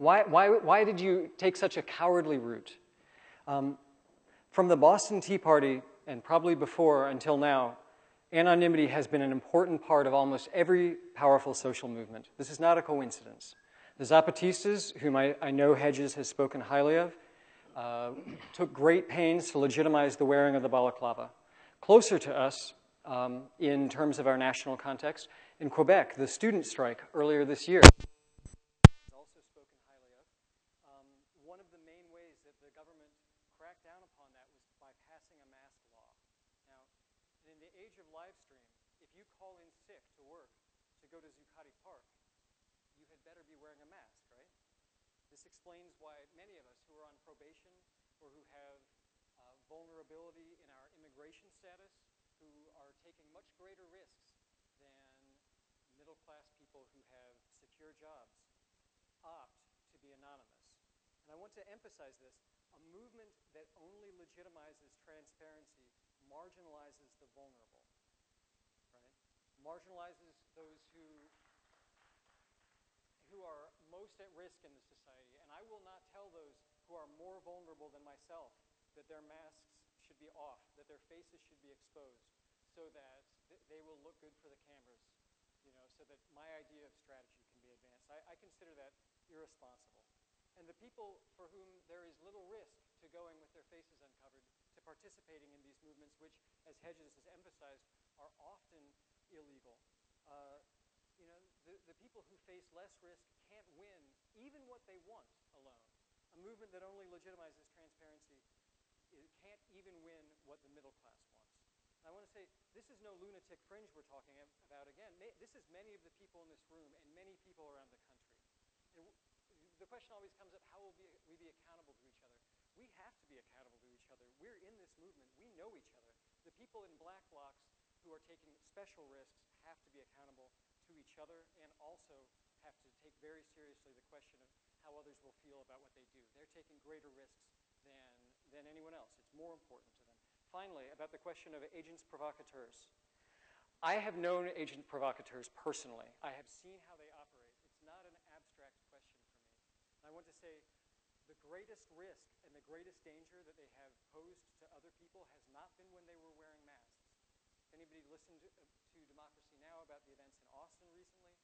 Why, why, why did you take such a cowardly route? Um, from the Boston Tea Party, and probably before until now, anonymity has been an important part of almost every powerful social movement. This is not a coincidence. The Zapatistas, whom I, I know Hedges has spoken highly of, uh, took great pains to legitimize the wearing of the balaclava. Closer to us, um, in terms of our national context, in Quebec, the student strike earlier this year also spoken highly of. Um, one of the main ways that the government cracked down upon that was by passing a mask law. Now, in the age of live stream, if you call in sick to work to go to Zuccotti Park, you had better be wearing a mask, right? This explains why many of us who are on probation or who have uh, vulnerability in our immigration status, who are taking much greater risks than middle class people who have secure jobs, opt to be anonymous. And I want to emphasize this a movement that only legitimizes transparency marginalizes the vulnerable, right? Marginalizes those who who are most at risk in the I will not tell those who are more vulnerable than myself that their masks should be off, that their faces should be exposed, so that th- they will look good for the cameras, you know, so that my idea of strategy can be advanced. I, I consider that irresponsible. And the people for whom there is little risk to going with their faces uncovered, to participating in these movements, which, as Hedges has emphasized, are often illegal, uh, you know, the, the people who face less risk can't win even what they want alone. A movement that only legitimizes transparency it can't even win what the middle class wants. And I want to say this is no lunatic fringe we're talking about again. This is many of the people in this room and many people around the country. And the question always comes up how will we, be accountable to each other? We have to be accountable to each other. We're in this movement, we know each other. The people in black blocs who are taking special risks have to be accountable to each other and also have to take very seriously the question of how others will feel about what they do. They're taking greater risks than, than anyone else. It's more important to them. Finally, about the question of agents provocateurs. I have known agent provocateurs personally. I have seen how they operate. It's not an abstract question for me. I want to say the greatest risk and the greatest danger that they have posed to other people has not been when they were wearing masks. If anybody listened to, uh, to Democracy Now! about the events in Austin recently,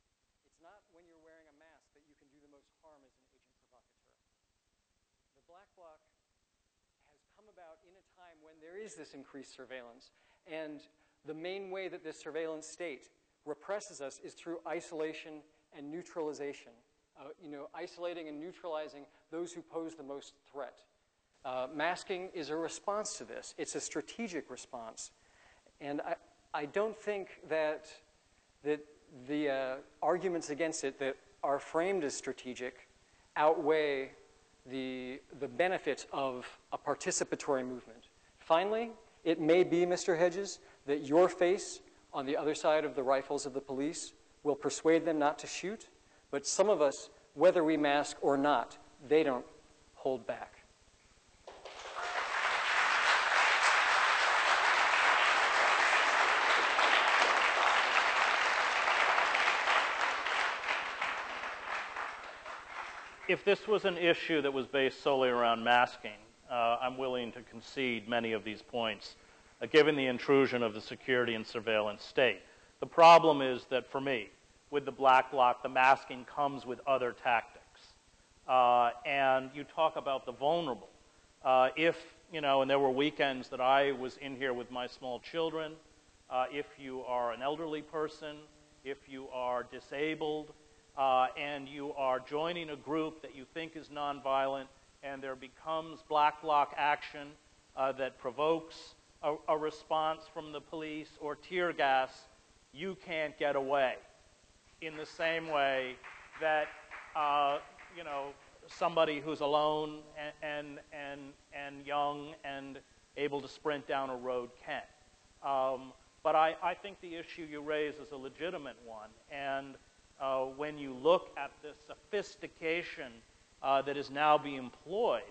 not when you're wearing a mask that you can do the most harm as an agent provocateur. The black bloc has come about in a time when there is this increased surveillance. And the main way that this surveillance state represses us is through isolation and neutralization. Uh, you know, isolating and neutralizing those who pose the most threat. Uh, masking is a response to this. It's a strategic response. And I, I don't think that, that the uh, arguments against it that are framed as strategic outweigh the, the benefits of a participatory movement. Finally, it may be, Mr. Hedges, that your face on the other side of the rifles of the police will persuade them not to shoot, but some of us, whether we mask or not, they don't hold back. If this was an issue that was based solely around masking, uh, I'm willing to concede many of these points, uh, given the intrusion of the security and surveillance state. The problem is that for me, with the black bloc, the masking comes with other tactics. Uh, and you talk about the vulnerable. Uh, if, you know, and there were weekends that I was in here with my small children, uh, if you are an elderly person, if you are disabled, uh, and you are joining a group that you think is nonviolent, and there becomes black bloc action uh, that provokes a, a, response from the police or tear gas, you can't get away. In the same way that, uh, you know, somebody who's alone and, and, and, young and able to sprint down a road can. Um, but I, I think the issue you raise is a legitimate one. And uh, when you look at the sophistication uh, that is now being employed.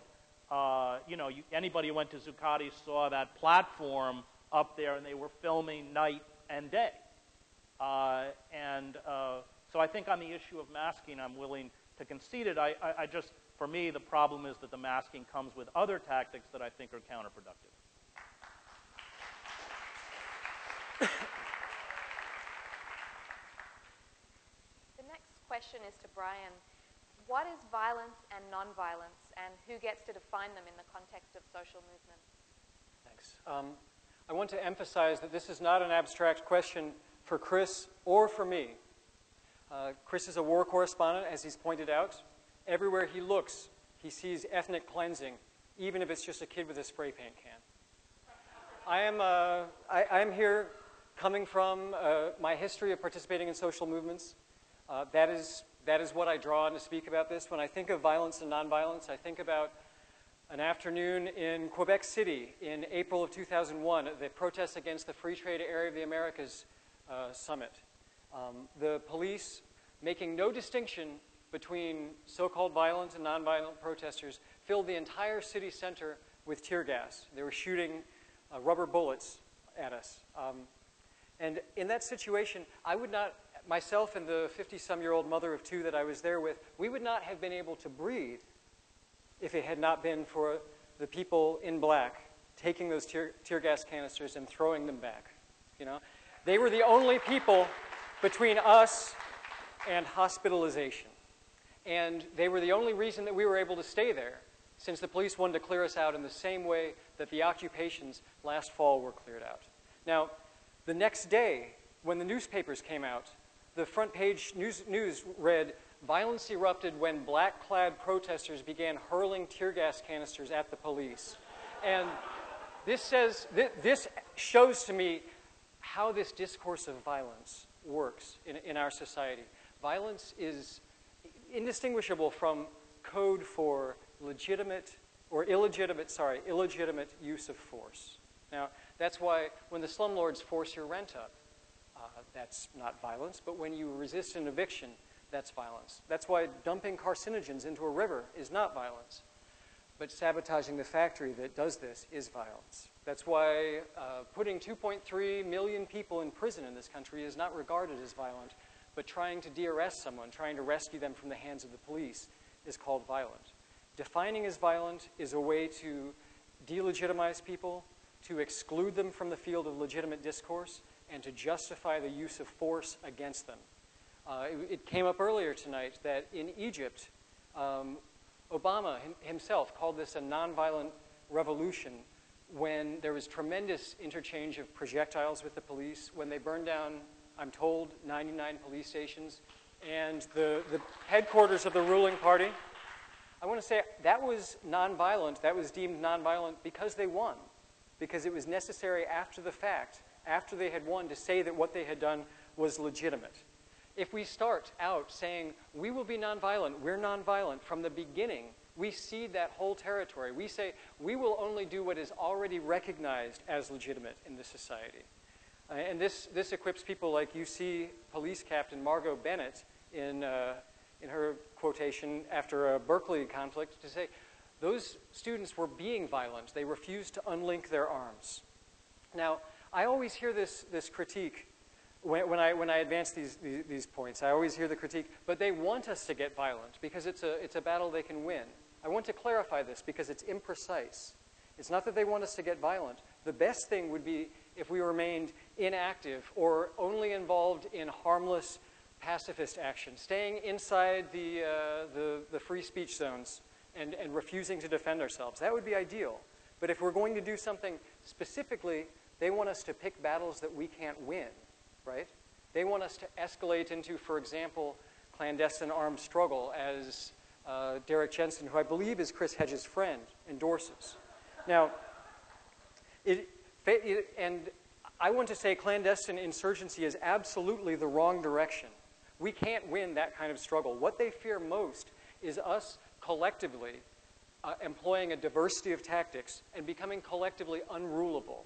Uh, you know, you, anybody who went to Zuccotti saw that platform up there, and they were filming night and day. Uh, and uh, so I think on the issue of masking, I'm willing to concede it. I, I, I just, for me, the problem is that the masking comes with other tactics that I think are counterproductive. The next question is to Brian. What is violence and nonviolence, and who gets to define them in the context of social movement? Thanks. Um, I want to emphasize that this is not an abstract question for Chris or for me. Uh, Chris is a war correspondent, as he's pointed out. Everywhere he looks, he sees ethnic cleansing, even if it's just a kid with a spray paint can. I am, uh, I, am here coming from uh, my history of participating in social movements. Uh, that, is, that is what I draw on to speak about this. When I think of violence and nonviolence, I think about an afternoon in Quebec City in April of 2001, the protests against the Free Trade Area of the Americas uh, Summit. Um, the police making no distinction between so-called violent and nonviolent protesters filled the entire city center with tear gas. They were shooting uh, rubber bullets at us. Um, and in that situation, I would not, myself and the 50-some-year-old mother of two that I was there with, we would not have been able to breathe if it had not been for the people in black taking those tear, tear gas canisters and throwing them back. You know, they were the only people between us and hospitalization. And they were the only reason that we were able to stay there, since the police wanted to clear us out in the same way that the occupations last fall were cleared out. Now, the next day, when the newspapers came out, the front page news, news read, Violence erupted when black clad protesters began hurling tear gas canisters at the police. And this says, this shows to me how this discourse of violence works in, in our society. Violence is indistinguishable from code for legitimate or illegitimate, sorry, illegitimate use of force. Now, that's why when the slumlords force your rent up, that's not violence, but when you resist an eviction, that's violence. That's why dumping carcinogens into a river is not violence. But sabotaging the factory that does this is violence. That's why uh, putting 2.3 million people in prison in this country is not regarded as violent, but trying to de-arrest someone, trying to rescue them from the hands of the police, is called violent. Defining as violent is a way to delegitimize people, to exclude them from the field of legitimate discourse, and to justify the use of force against them. Uh, it, it, came up earlier tonight that in Egypt, um, Obama him, himself called this a nonviolent revolution when there was tremendous interchange of projectiles with the police, when they burned down, I'm told, 99 police stations, and the, the headquarters of the ruling party. I want to say that was nonviolent. That was deemed nonviolent because they won, because it was necessary after the fact, after they had won, to say that what they had done was legitimate. If we start out saying, we will be nonviolent, we're nonviolent from the beginning, we cede that whole territory. We say, we will only do what is already recognized as legitimate in this society. Uh, and this, this equips people like UC Police Captain Margo Bennett in, uh, in her quotation after a Berkeley conflict to say, those students were being violent. They refused to unlink their arms. Now, I always hear this, this critique when, when, I, when I advance these, these, these, points, I always hear the critique, but they want us to get violent because it's a, it's a battle they can win. I want to clarify this because it's imprecise. It's not that they want us to get violent. The best thing would be if we remained inactive or only involved in harmless pacifist action, staying inside the, uh, the, the free speech zones and, and refusing to defend ourselves. That would be ideal. But if we're going to do something specifically, they want us to pick battles that we can't win right? They want us to escalate into, for example, clandestine armed struggle, as uh, Derrick Jensen, who I believe is Chris Hedges' friend, endorses. Now, it, it, and I want to say clandestine insurgency is absolutely the wrong direction. We can't win that kind of struggle. What they fear most is us collectively uh, employing a diversity of tactics and becoming collectively unrulable,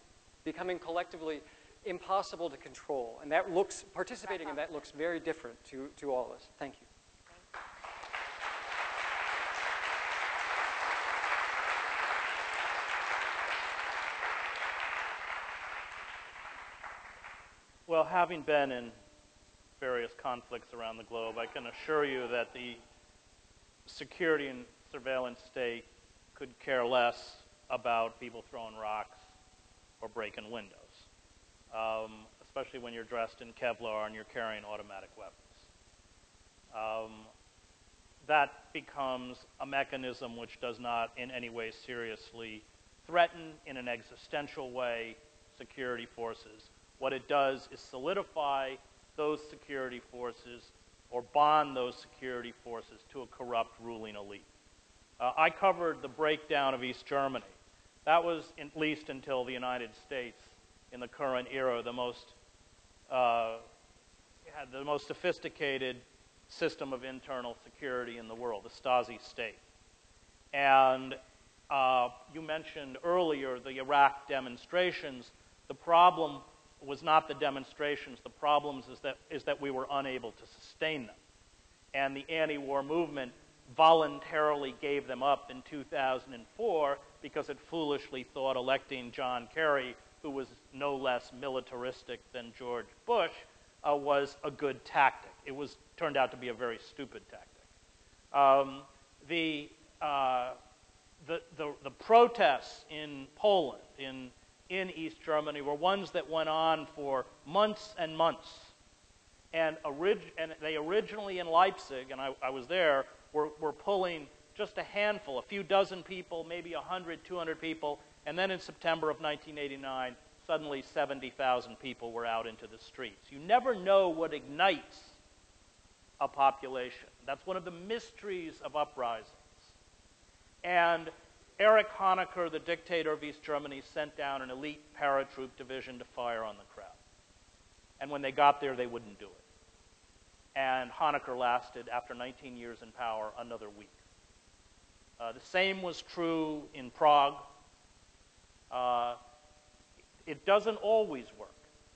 becoming collectively impossible to control. And that looks, participating in that looks very different to, to all of us. Thank you. Well, having been in various conflicts around the globe, I can assure you that the security and surveillance state could care less about people throwing rocks or breaking windows, um, especially when you're dressed in Kevlar and you're carrying automatic weapons. Um, that becomes a mechanism which does not in any way seriously threaten in an existential way security forces. What it does is solidify those security forces or bond those security forces to a corrupt ruling elite. Uh, I covered the breakdown of East Germany. That was, at least until the United States, in the current era, the most uh, had the most sophisticated system of internal security in the world, the Stasi state. And uh, you mentioned earlier the Iraq demonstrations. The problem was not the demonstrations. The problem is that, is that we were unable to sustain them. And the anti-war movement voluntarily gave them up in 2004 because it foolishly thought electing John Kerry, who was no less militaristic than George Bush, uh, was a good tactic. It was turned out to be a very stupid tactic. Um, the, uh, the, the, the protests in Poland, in, in East Germany, were ones that went on for months and months. And, orig- and they originally in Leipzig, and I, I was there, were, were pulling just a handful, a few dozen people, maybe 100, 200 people. And then in September of 1989, suddenly 70,000 people were out into the streets. You never know what ignites a population. That's one of the mysteries of uprisings. And Erich Honecker, the dictator of East Germany, sent down an elite paratroop division to fire on the crowd. And when they got there, they wouldn't do it. And Honecker lasted, after 19 years in power, another week. Uh, the same was true in Prague. Uh, it doesn't always work.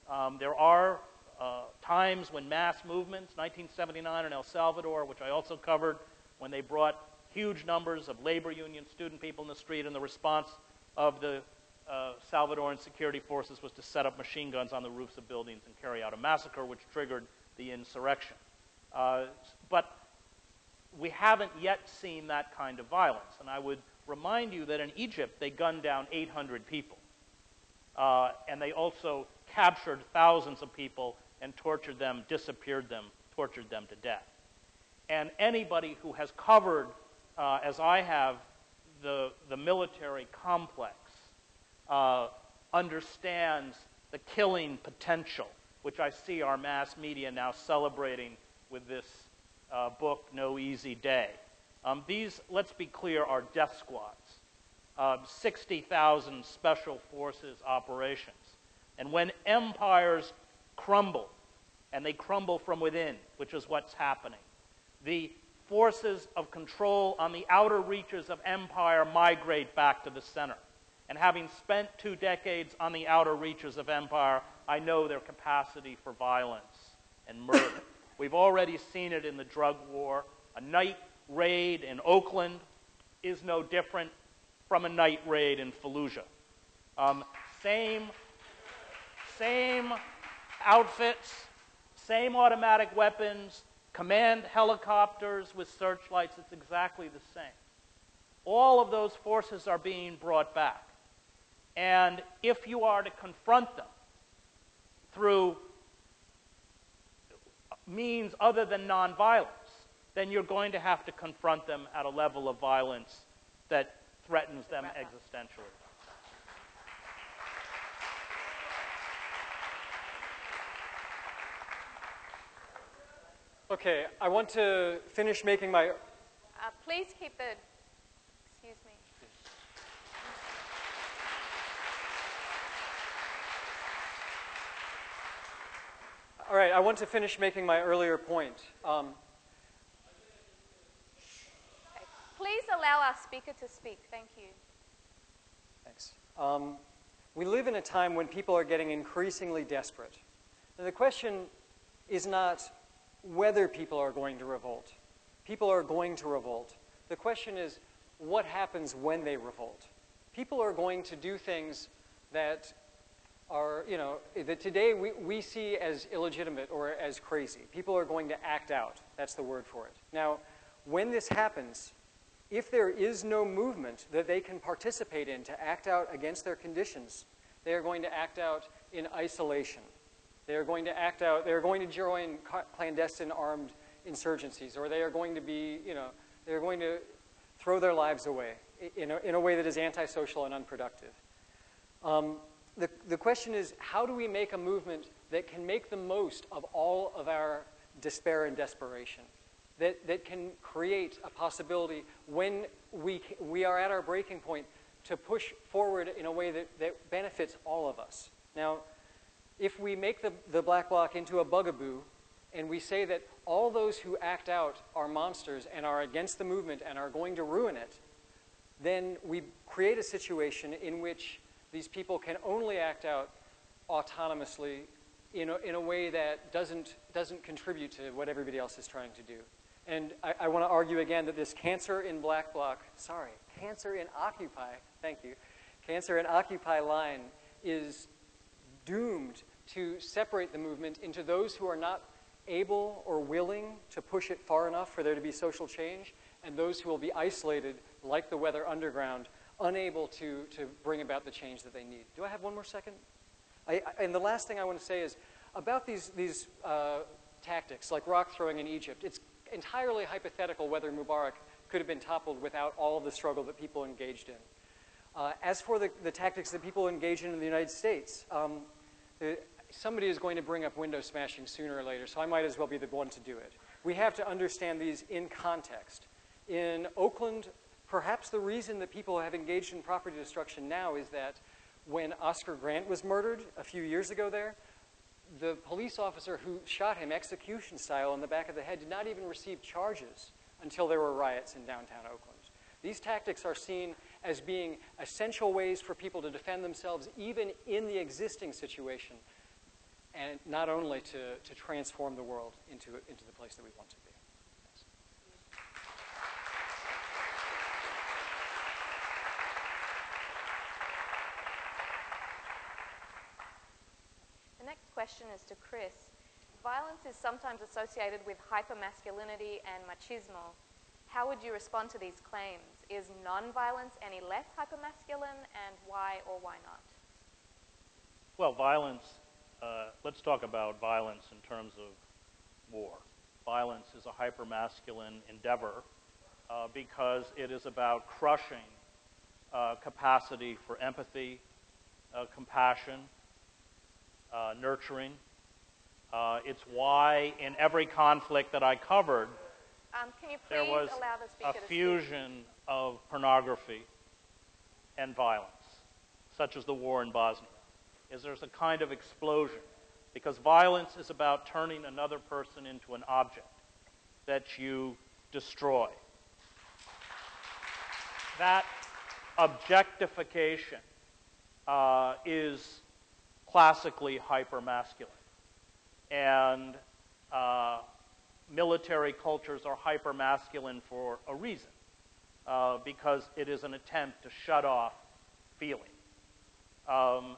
Um, there are uh, times when mass movements, 1979 in El Salvador, which I also covered, when they brought huge numbers of labor union student people in the street, and the response of the uh, Salvadoran security forces was to set up machine guns on the roofs of buildings and carry out a massacre, which triggered the insurrection. Uh, but we haven't yet seen that kind of violence. And I would remind you that in Egypt, they gunned down 800 people. Uh, and they also captured thousands of people and tortured them, disappeared them, tortured them to death. And anybody who has covered uh, as I have, the, the military complex uh, understands the killing potential, which I see our mass media now celebrating with this uh, book, No Easy Day. Um, these, let's be clear, are death squads, uh, 60,000 special forces operations. And when empires crumble, and they crumble from within, which is what's happening, the forces of control on the outer reaches of empire migrate back to the center. And having spent two decades on the outer reaches of empire, I know their capacity for violence and murder. We've already seen it in the drug war. A night raid in Oakland is no different from a night raid in Fallujah. Um, same, same outfits, same automatic weapons, command helicopters with searchlights, it's exactly the same. All of those forces are being brought back. And if you are to confront them through means other than nonviolence, then you're going to have to confront them at a level of violence that threatens them existentially. Okay, I want to finish making my. Uh, please keep the. Excuse me. All right, I want to finish making my earlier point. Um, Please allow our speaker to speak. Thank you. Thanks. Um, we live in a time when people are getting increasingly desperate. And the question is not whether people are going to revolt. People are going to revolt. The question is what happens when they revolt? People are going to do things that are, you know, that today we, we see as illegitimate or as crazy. People are going to act out. That's the word for it. Now, when this happens, if there is no movement that they can participate in to act out against their conditions, they are going to act out in isolation. They are going to act out, they are going to join clandestine armed insurgencies, or they are going to be, you know, they're going to throw their lives away in a, in a way that is antisocial and unproductive. Um, the, the question is how do we make a movement that can make the most of all of our despair and desperation? That, that can create a possibility when we, we are at our breaking point to push forward in a way that, that benefits all of us. Now, if we make the, the black bloc into a bugaboo and we say that all those who act out are monsters and are against the movement and are going to ruin it, then we create a situation in which these people can only act out autonomously in a, in a way that doesn't, doesn't contribute to what everybody else is trying to do. And I, I want to argue again that this cancer in black bloc, sorry, cancer in Occupy, thank you, cancer in Occupy line is doomed to separate the movement into those who are not able or willing to push it far enough for there to be social change, and those who will be isolated, like the Weather Underground, unable to, to bring about the change that they need. Do I have one more second? I, I, and the last thing I want to say is about these, these uh, tactics, like rock throwing in Egypt, it's entirely hypothetical whether Mubarak could have been toppled without all of the struggle that people engaged in. Uh, as for the, the, tactics that people engage in in the United States, um, the, somebody is going to bring up window smashing sooner or later, so I might as well be the one to do it. We have to understand these in context. In Oakland, perhaps the reason that people have engaged in property destruction now is that when Oscar Grant was murdered a few years ago there, the police officer who shot him execution style in the back of the head did not even receive charges until there were riots in downtown Oakland. These tactics are seen as being essential ways for people to defend themselves even in the existing situation and not only to, to transform the world into, into the place that we want to be. The next question is to Chris. Violence is sometimes associated with hypermasculinity and machismo. How would you respond to these claims? Is nonviolence any less hypermasculine, and why or why not? Well, violence uh, let's talk about violence in terms of war. Violence is a hypermasculine endeavor uh, because it is about crushing uh, capacity for empathy, uh, compassion, uh, nurturing. Uh, it's why in every conflict that I covered, um, there was the a fusion of pornography and violence, such as the war in Bosnia is there's a kind of explosion because violence is about turning another person into an object that you destroy. That objectification uh, is classically hypermasculine. And uh, military cultures are hypermasculine for a reason, uh, because it is an attempt to shut off feeling. Um,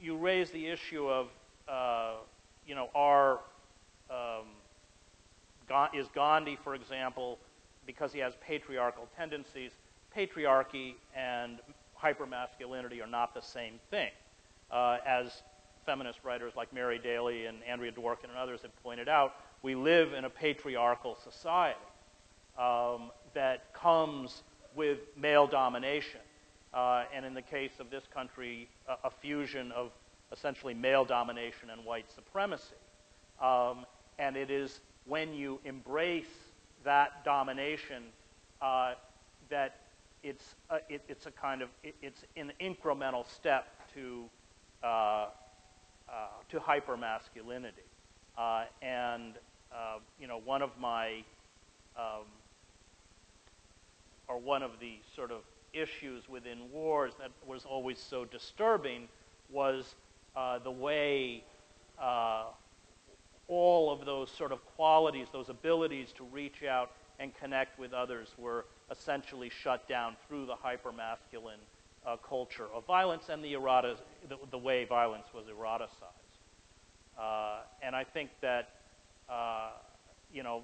you raise the issue of, uh, you know, are, um, is Gandhi, for example, because he has patriarchal tendencies, patriarchy and hypermasculinity are not the same thing. Uh, as feminist writers like Mary Daly and Andrea Dworkin and others have pointed out, we live in a patriarchal society um, that comes with male domination uh, and in the case of this country, a, a, fusion of essentially male domination and white supremacy. Um, and it is when you embrace that domination uh, that it's a, it, it's a kind of it, it's an incremental step to to hypermasculinity. Uh, and uh, you know, one of my um, or one of the sort of issues within wars that was always so disturbing was uh, the way uh, all of those sort of qualities, those abilities to reach out and connect with others were essentially shut down through the hypermasculine uh, culture of violence and the, the, the way violence was eroticized. Uh, and I think that, uh, you know,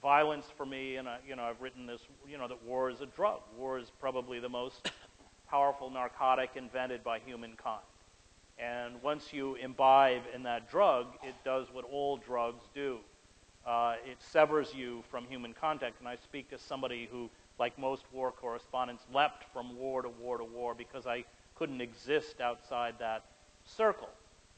violence for me, and I, you know, I've written this, you know, that war is a drug. War is probably the most powerful narcotic invented by humankind. And once you imbibe in that drug, it does what all drugs do. Uh, it severs you from human contact. And I speak as somebody who, like most war correspondents, leapt from war to war to war because I couldn't exist outside that circle.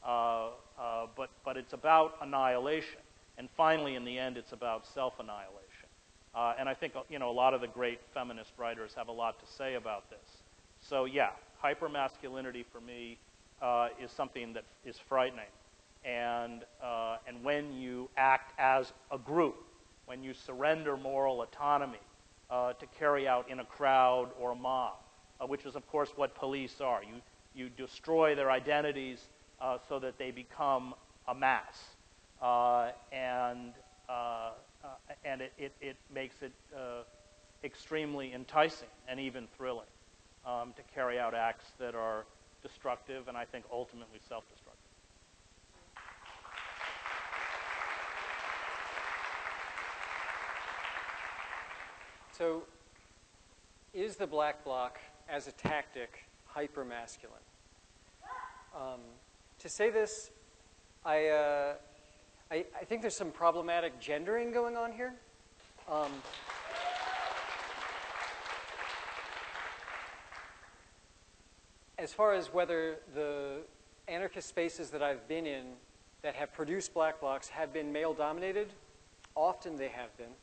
Uh, uh, but, but it's about annihilation. And finally, in the end, it's about self-annihilation. Uh, and I think you know a lot of the great feminist writers have a lot to say about this. So yeah, hypermasculinity for me uh, is something that is frightening. And, uh, and when you act as a group, when you surrender moral autonomy uh, to carry out in a crowd or a mob, uh, which is, of course, what police are. You, you destroy their identities uh, so that they become a mass. Uh, and and it, it, it, makes it extremely enticing and even thrilling um, to carry out acts that are destructive and I think ultimately self-destructive. So, is the black bloc as a tactic hypermasculine? Um, to say this, I, uh, I, I, think there's some problematic gendering going on here. Um, as far as whether the anarchist spaces that I've been in that have produced black blocs have been male dominated, often they have been.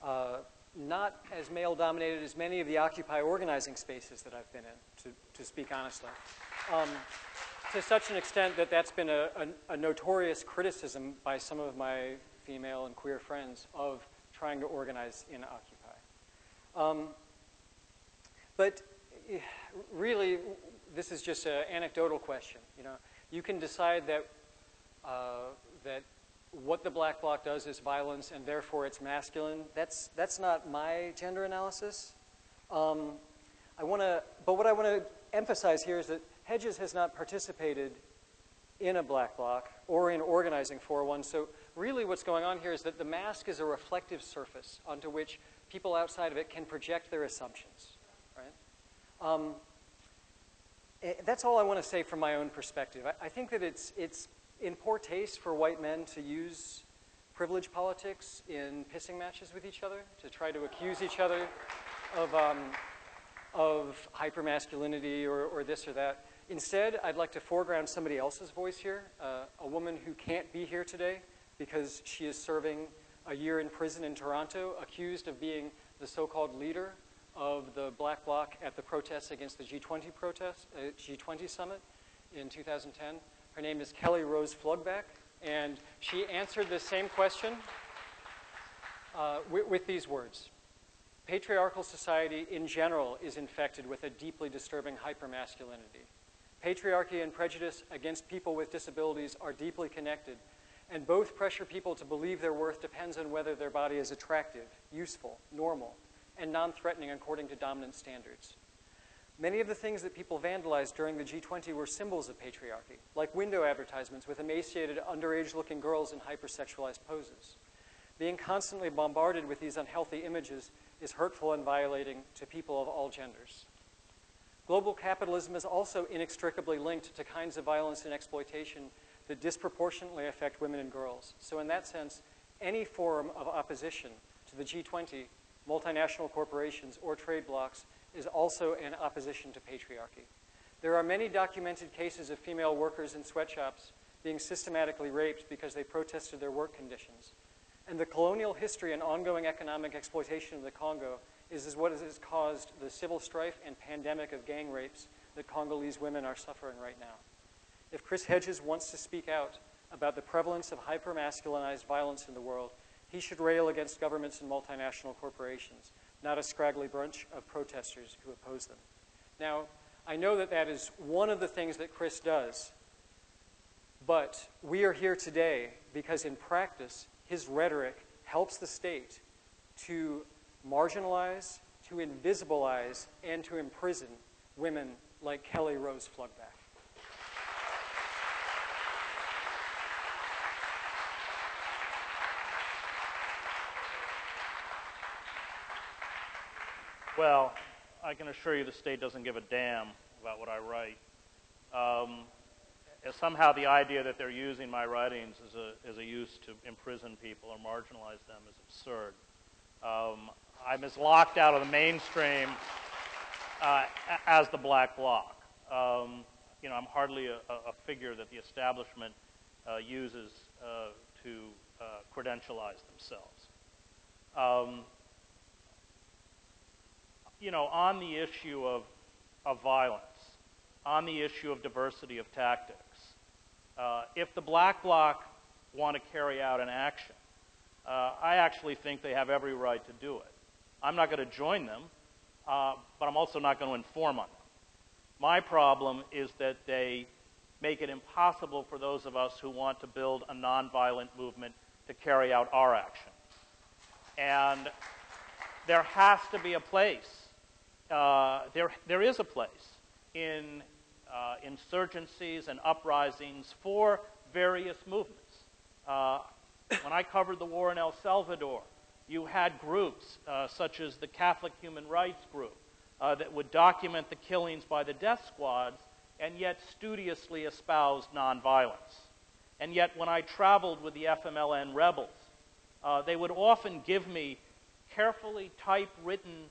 Uh, not as male dominated as many of the Occupy organizing spaces that I've been in, to, to speak honestly. Um, to such an extent that that's been a, a, a, notorious criticism by some of my female and queer friends of trying to organize in Occupy. Um, but eh, really, this is just an anecdotal question. You know, you can decide that uh, that what the black bloc does is violence and therefore it's masculine. That's, that's not my gender analysis. Um, I want to, but what I want to emphasize here is that Hedges has not participated in a black bloc or in organizing for one. So really what's going on here is that the mask is a reflective surface onto which people outside of it can project their assumptions, right? Um, eh, that's all I want to say from my own perspective. I, I think that it's, it's in poor taste for white men to use privilege politics in pissing matches with each other, to try to accuse each other of, um, of hypermasculinity or, or this or that. Instead, I'd like to foreground somebody else's voice here, uh, a woman who can't be here today because she is serving a year in prison in Toronto, accused of being the so-called leader of the Black Bloc at the protests against the G20 protest, uh, G20 summit in 2010. Her name is Kelly Rose Pflug-Back, and she answered the same question uh, with, with these words. Patriarchal society in general is infected with a deeply disturbing hypermasculinity. Patriarchy and prejudice against people with disabilities are deeply connected, and both pressure people to believe their worth depends on whether their body is attractive, useful, normal, and non-threatening according to dominant standards. Many of the things that people vandalized during the G20 were symbols of patriarchy, like window advertisements with emaciated, underage-looking girls in hypersexualized poses. Being constantly bombarded with these unhealthy images is hurtful and violating to people of all genders. Global capitalism is also inextricably linked to kinds of violence and exploitation that disproportionately affect women and girls. So in that sense, any form of opposition to the G20, multinational corporations, or trade blocs is also in opposition to patriarchy. There are many documented cases of female workers in sweatshops being systematically raped because they protested their work conditions. And the colonial history and ongoing economic exploitation of the Congo is, is what has caused the civil strife and pandemic of gang rapes that Congolese women are suffering right now. If Chris Hedges wants to speak out about the prevalence of hypermasculinized violence in the world, he should rail against governments and multinational corporations not a scraggly bunch of protesters who oppose them. Now, I know that that is one of the things that Chris does, but we are here today because in practice, his rhetoric helps the state to marginalize, to invisibilize, and to imprison women like Kelly Rose Pflug-Back. Well, I can assure you the state doesn't give a damn about what I write. Um, somehow the idea that they're using my writings as a, as a use to imprison people or marginalize them is absurd. Um, I'm as locked out of the mainstream uh, as the black bloc. Um, you know, I'm hardly a, a, figure that the establishment uh, uses uh, to uh, credentialize themselves. Um, you know, on the issue of, of violence, on the issue of diversity of tactics, uh, if the black bloc want to carry out an action, uh, I actually think they have every right to do it. I'm not going to join them, uh, but I'm also not going to inform on them. My problem is that they make it impossible for those of us who want to build a nonviolent movement to carry out our action. And there has to be a place, uh, there, there is a place in uh, insurgencies and uprisings for various movements. Uh, when I covered the war in El Salvador, you had groups uh, such as the Catholic Human Rights Group uh, that would document the killings by the death squads and yet studiously espoused nonviolence. And yet, when I traveled with the FMLN rebels, they would often give me carefully typewritten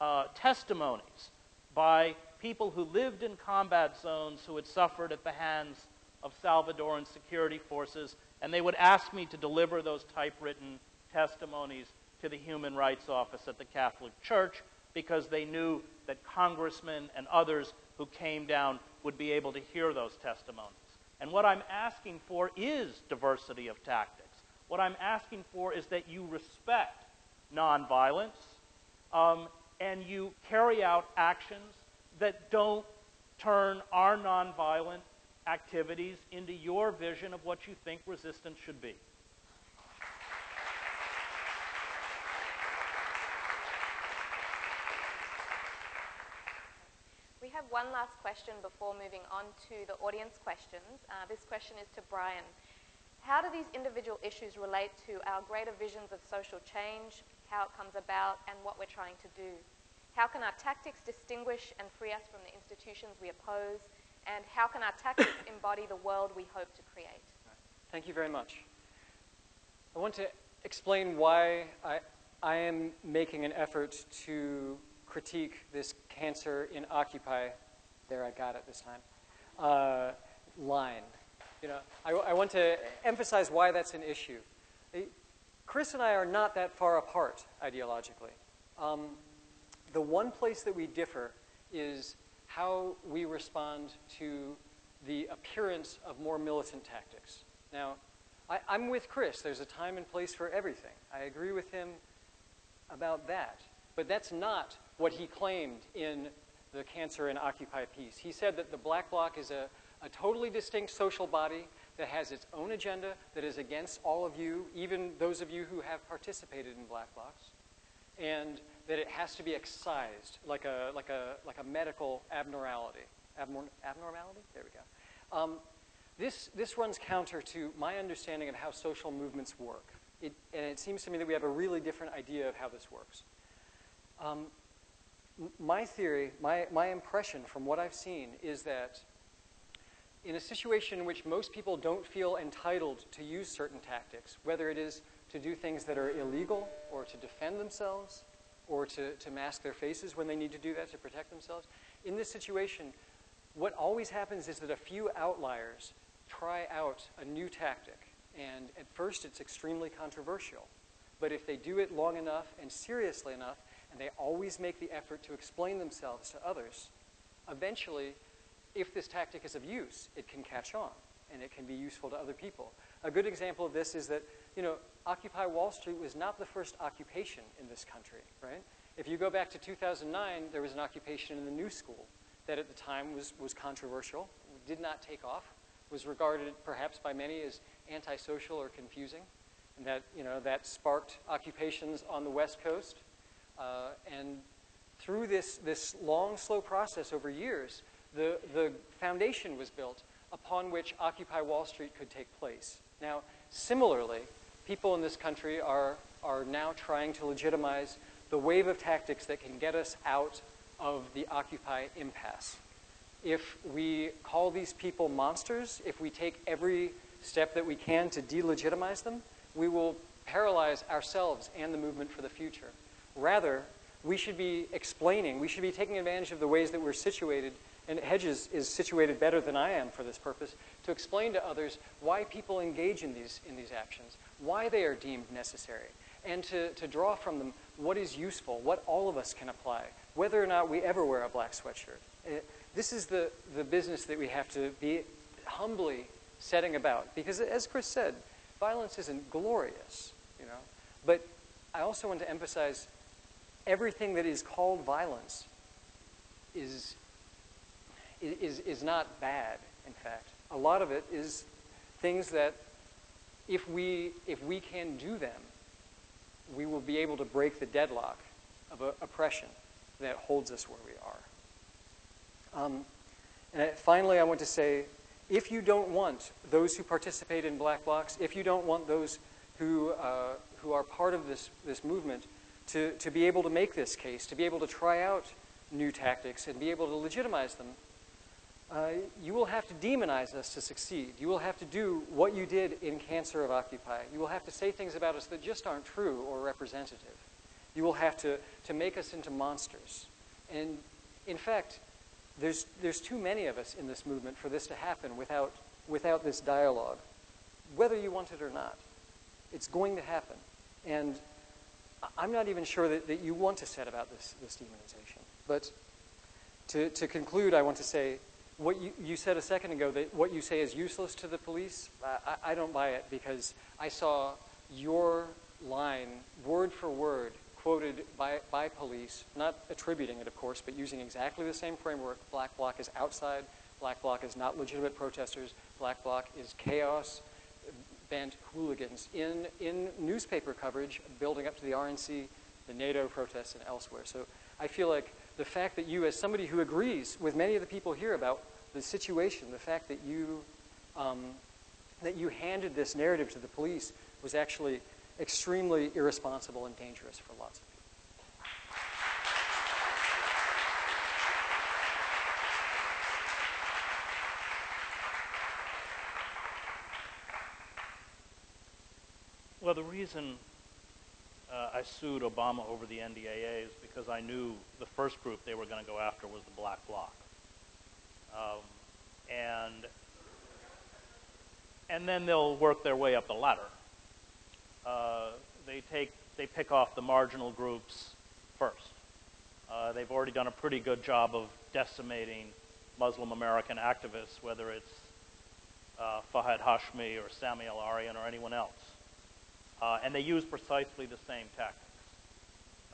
uh, testimonies by people who lived in combat zones who had suffered at the hands of Salvadoran security forces, and they would ask me to deliver those typewritten testimonies to the Human Rights Office at the Catholic Church because they knew that congressmen and others who came down would be able to hear those testimonies. And what I'm asking for is diversity of tactics. What I'm asking for is that you respect nonviolence um, and you carry out actions that don't turn our nonviolent activities into your vision of what you think resistance should be. We have one last question before moving on to the audience questions. Uh, this question is to Brian. How do these individual issues relate to our greater visions of social change, how it comes about, and what we're trying to do? How can our tactics distinguish and free us from the institutions we oppose? And how can our tactics embody the world we hope to create? Thank you very much. I want to explain why I, I am making an effort to critique this cancer in Occupy, there I got it this time, uh, line. You know, I, I want to emphasize why that's an issue. Chris and I are not that far apart ideologically. Um, the one place that we differ is how we respond to the appearance of more militant tactics. Now, I, am with Chris. There's a time and place for everything. I agree with him about that. But that's not what he claimed in the Cancer in Occupy piece. He said that the Black Bloc is a, a totally distinct social body that has its own agenda that is against all of you, even those of you who have participated in Black Blocs, and that it has to be excised like a, like a, like a medical abnormality. Abnor abnormality? There we go. Um, this, this runs counter to my understanding of how social movements work. It, and it seems to me that we have a really different idea of how this works. Um, my theory, my, my impression from what I've seen is that in a situation in which most people don't feel entitled to use certain tactics, whether it is to do things that are illegal or to defend themselves or to, to mask their faces when they need to do that to protect themselves, in this situation, what always happens is that a few outliers try out a new tactic. And at first, it's extremely controversial. But if they do it long enough and seriously enough, and they always make the effort to explain themselves to others, eventually, if this tactic is of use, it can catch on and it can be useful to other people. A good example of this is that, you know, Occupy Wall Street was not the first occupation in this country, right? If you go back to 2009, there was an occupation in the New School that at the time was, was controversial, did not take off, was regarded perhaps by many as antisocial or confusing, and that, you know, that sparked occupations on the West Coast uh, and through this, this long, slow process over years, the, the foundation was built upon which Occupy Wall Street could take place. Now, similarly, people in this country are, are now trying to legitimize the wave of tactics that can get us out of the Occupy impasse. If we call these people monsters, if we take every step that we can to delegitimize them, we will paralyze ourselves and the movement for the future. Rather, we should be explaining, we should be taking advantage of the ways that we're situated, and Hedges is situated better than I am for this purpose, to explain to others why people engage in these, in these actions, why they are deemed necessary, and to, to draw from them what is useful, what all of us can apply, whether or not we ever wear a black sweatshirt. Uh, this is the, the business that we have to be humbly setting about. Because as Chris said, violence isn't glorious, you know. But I also want to emphasize everything that is called violence is, is, is not bad, in fact. A lot of it is things that if we, if we can do them, we will be able to break the deadlock of oppression that holds us where we are. Um, and finally, I want to say if you don't want those who participate in black blocs, if you don't want those who, uh, who are part of this, this movement to, to be able to make this case, to be able to try out new tactics and be able to legitimize them, uh, you will have to demonize us to succeed. You will have to do what you did in Cancer of Occupy. You will have to say things about us that just aren't true or representative. You will have to, to make us into monsters. And in fact, there's, there's too many of us in this movement for this to happen without, without this dialogue, whether you want it or not. It's going to happen. And I'm not even sure that, that you want to set about this, this demonization. But to, to conclude, I want to say what you, you said a second ago that what you say is useless to the police. I, I don't buy it because I saw your line word for word quoted by, by police, not attributing it, of course, but using exactly the same framework. Black Bloc is outside. Black Bloc is not legitimate protesters. Black Bloc is chaos, bent hooligans in, in newspaper coverage building up to the RNC, the NATO protests, and elsewhere. So I feel like the fact that you, as somebody who agrees with many of the people here about the situation, the fact that you, um, that you handed this narrative to the police was actually extremely irresponsible and dangerous for lots of people. Well, the reason uh, I sued Obama over the NDAA is because I knew the first group they were going to go after was the Black Bloc. Um, and, and then they'll work their way up the ladder uh, they take they pick off the marginal groups first. Uh, they've already done a pretty good job of decimating Muslim American activists, whether it's uh, Fahad Hashmi or Sami al-Arian or anyone else. Uh, and they use precisely the same tactics.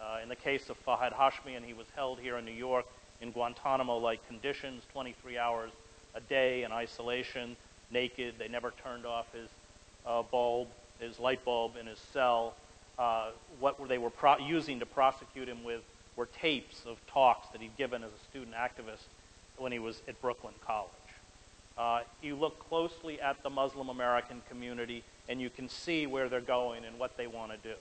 Uh, in the case of Fahad Hashmi, and he was held here in New York in Guantanamo-like conditions, 23 hours a day in isolation, naked. They never turned off his uh, bulb his light bulb in his cell. Uh, what they were using to prosecute him with were tapes of talks that he'd given as a student activist when he was at Brooklyn College. Uh, you look closely at the Muslim American community, and you can see where they're going and what they want to do.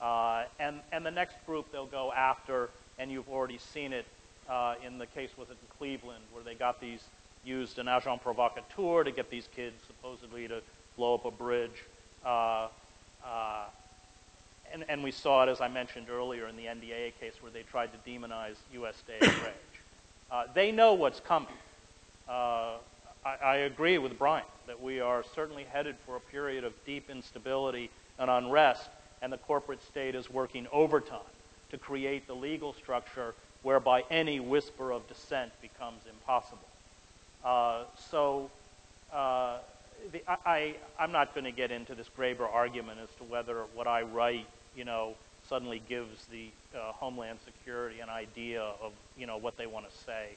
Uh, and, and the next group they'll go after, and you've already seen it uh, in the case was it in Cleveland, where they got these used an agent provocateur to get these kids supposedly to blow up a bridge. Uh, uh, and, and, we saw it, as I mentioned earlier, in the NDAA case where they tried to demonize U.S. Day of Rage. Uh, they know what's coming. Uh, I, I, agree with Brian that we are certainly headed for a period of deep instability and unrest, and the corporate state is working overtime to create the legal structure whereby any whisper of dissent becomes impossible. Uh, so uh, the, I, I'm not going to get into this Graeber argument as to whether what I write, you know, suddenly gives the uh, Homeland Security an idea of, you know, what they want to say.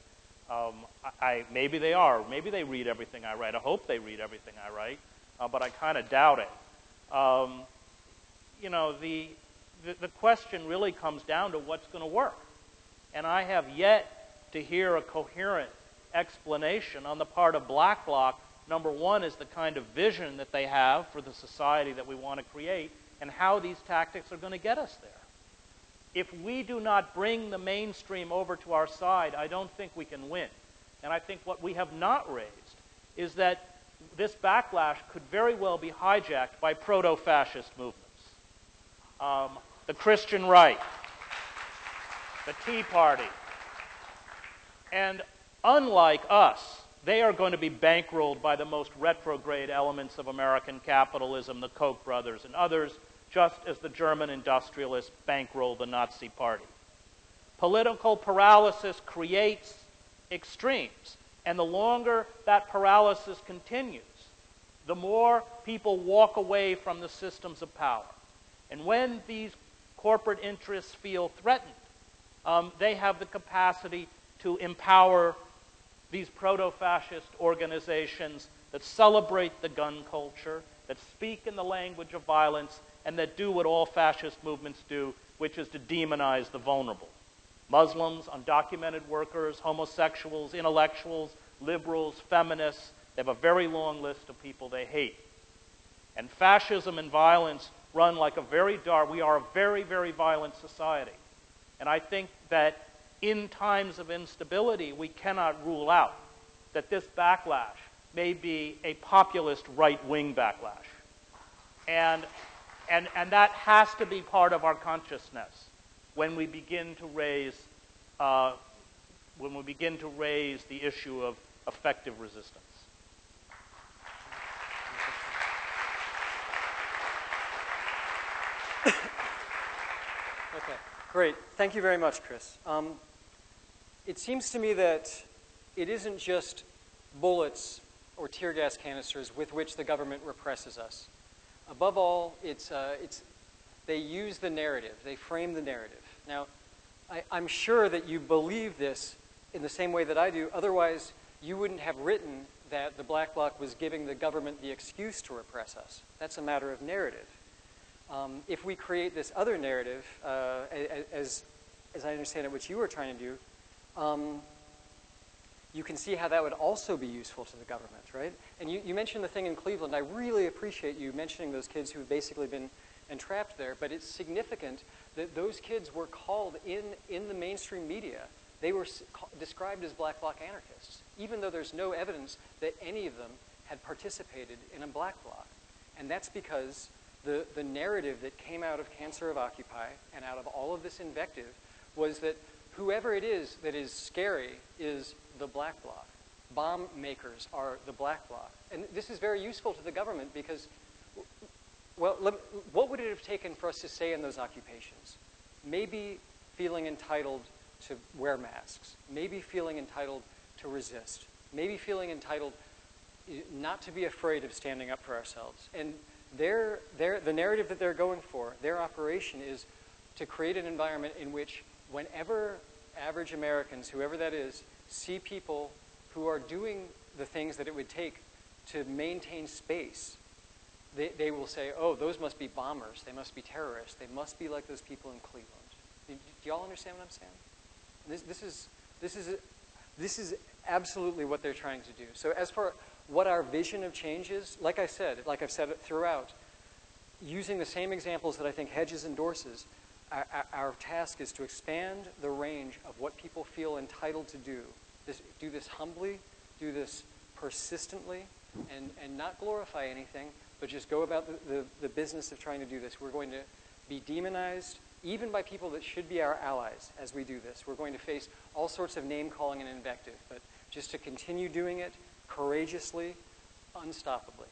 Um, I, I, maybe they are. Maybe they read everything I write. I hope they read everything I write, uh, but I kind of doubt it. Um, you know, the, the, the question really comes down to what's going to work. And I have yet to hear a coherent explanation on the part of Black Bloc Number one is the kind of vision that they have for the society that we want to create and how these tactics are going to get us there. if we do not bring the mainstream over to our side, I don't think we can win. And I think what we have not raised is that this backlash could very well be hijacked by proto fascist movements. Um, the Christian right, the Tea Party. And unlike us, they are going to be bankrolled by the most retrograde elements of American capitalism, the Koch brothers and others, just as the German industrialists bankrolled the Nazi Party. Political paralysis creates extremes, and the longer that paralysis continues, the more people walk away from the systems of power. And when these corporate interests feel threatened, um, they have the capacity to empower these proto fascist organizations that celebrate the gun culture, that speak in the language of violence, and that do what all fascist movements do, which is to demonize the vulnerable. Muslims, undocumented workers, homosexuals, intellectuals, liberals, feminists, they have a very long list of people they hate. And fascism and violence run like a very dark, we are a very, very violent society. And I think that in times of instability, we cannot rule out that this backlash may be a populist right wing backlash. And, and, and that has to be part of our consciousness when we begin to raise, uh, when we begin to raise the issue of effective resistance. Okay, great. Thank you very much, Chris. Um, it seems to me that it isn't just bullets or tear gas canisters with which the government represses us. Above all, it's, uh, it's, they use the narrative, they frame the narrative. Now, I, I'm sure that you believe this in the same way that I do, otherwise, you wouldn't have written that the Black Bloc was giving the government the excuse to repress us. That's a matter of narrative. Um, if we create this other narrative, uh, as, as I understand it, which you were trying to do, um, you can see how that would also be useful to the government, right? And you, you mentioned the thing in Cleveland. I really appreciate you mentioning those kids who've basically been entrapped there, but it's significant that those kids were called in, in the mainstream media. They were described as black bloc anarchists, even though there's no evidence that any of them had participated in a black bloc. And that's because the, the narrative that came out of Cancer of Occupy and out of all of this invective was that whoever it is that is scary is the black bloc. Bomb makers are the black bloc. And this is very useful to the government because, well, what would it have taken for us to say in those occupations? Maybe feeling entitled to wear masks. Maybe feeling entitled to resist. Maybe feeling entitled eh, not to be afraid of standing up for ourselves. And their, their, the narrative that they're going for, their operation is to create an environment in which whenever average Americans, whoever that is, see people who are doing the things that it would take to maintain space, they, they will say, oh, those must be bombers. They must be terrorists. They must be like those people in Cleveland. Do, do y'all understand what I'm saying? This, this, is, this, is, this is absolutely what they're trying to do. So as for what our vision of change is, like I said, like I've said it throughout, using the same examples that I think Hedges endorses, our, our, task is to expand the range of what people feel entitled to do. This, do this humbly, do this persistently, and, and not glorify anything, but just go about the, the, the business of trying to do this. We're going to be demonized, even by people that should be our allies as we do this. We're going to face all sorts of name calling and invective, but just to continue doing it courageously, unstoppably.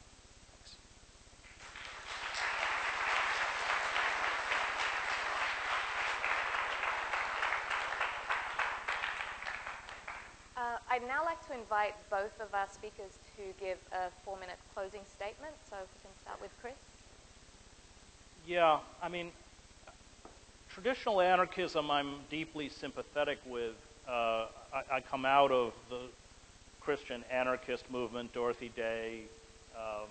I'd now like to invite both of our speakers to give a four-minute closing statement. So if we can start with Chris. Yeah, I mean, traditional anarchism I'm deeply sympathetic with. Uh, I, I, come out of the Christian anarchist movement, Dorothy Day, um,